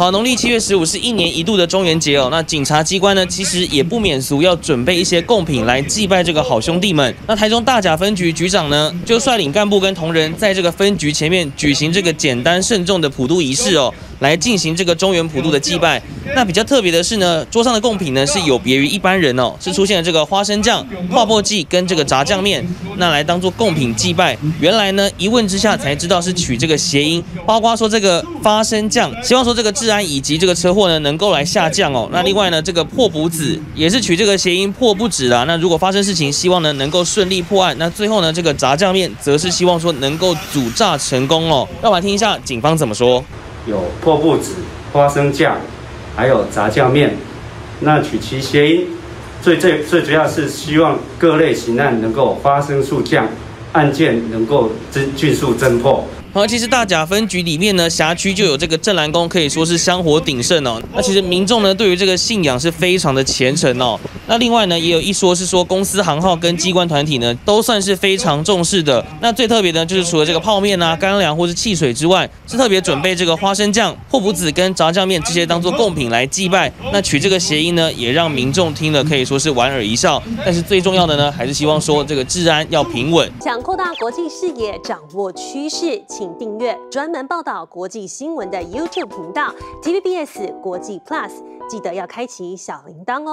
好，农历七月十五是一年一度的中元节哦。那警察机关呢，其实也不免俗，要准备一些贡品来祭拜这个好兄弟们。那台中大甲分局局长呢，就率领干部跟同仁，在这个分局前面举行这个简单慎重的普渡仪式哦。来进行这个中原普渡的祭拜。那比较特别的是呢，桌上的贡品呢是有别于一般人哦，是出现了这个花生酱、泡泡剂跟这个炸酱面，那来当做贡品祭拜。原来呢，一问之下才知道是取这个谐音，包括说这个发生酱，希望说这个治安以及这个车祸呢能够来下降哦。那另外呢，这个破补子也是取这个谐音破不止啦。那如果发生事情，希望呢能够顺利破案。那最后呢，这个炸酱面则是希望说能够阻炸成功哦。让我们听一下警方怎么说。有破布子、花生酱，还有炸酱面。那取其谐音，最最最主要是希望各类刑案能够发生速降，案件能够侦迅速侦破。好，其实大甲分局里面呢，辖区就有这个镇澜宫，可以说是香火鼎盛哦。那其实民众呢，对于这个信仰是非常的虔诚哦。那另外呢，也有一说是说，公司行号跟机关团体呢，都算是非常重视的。那最特别的，就是除了这个泡面啊、干粮或是汽水之外，是特别准备这个花生酱、破卜子跟炸酱面这些当做贡品来祭拜。那取这个谐音呢，也让民众听了可以说是莞尔一笑。但是最重要的呢，还是希望说这个治安要平稳。想扩大国际视野，掌握趋势，请订阅专门报道国际新闻的 YouTube 频道 TVBS 国际 Plus，记得要开启小铃铛哦。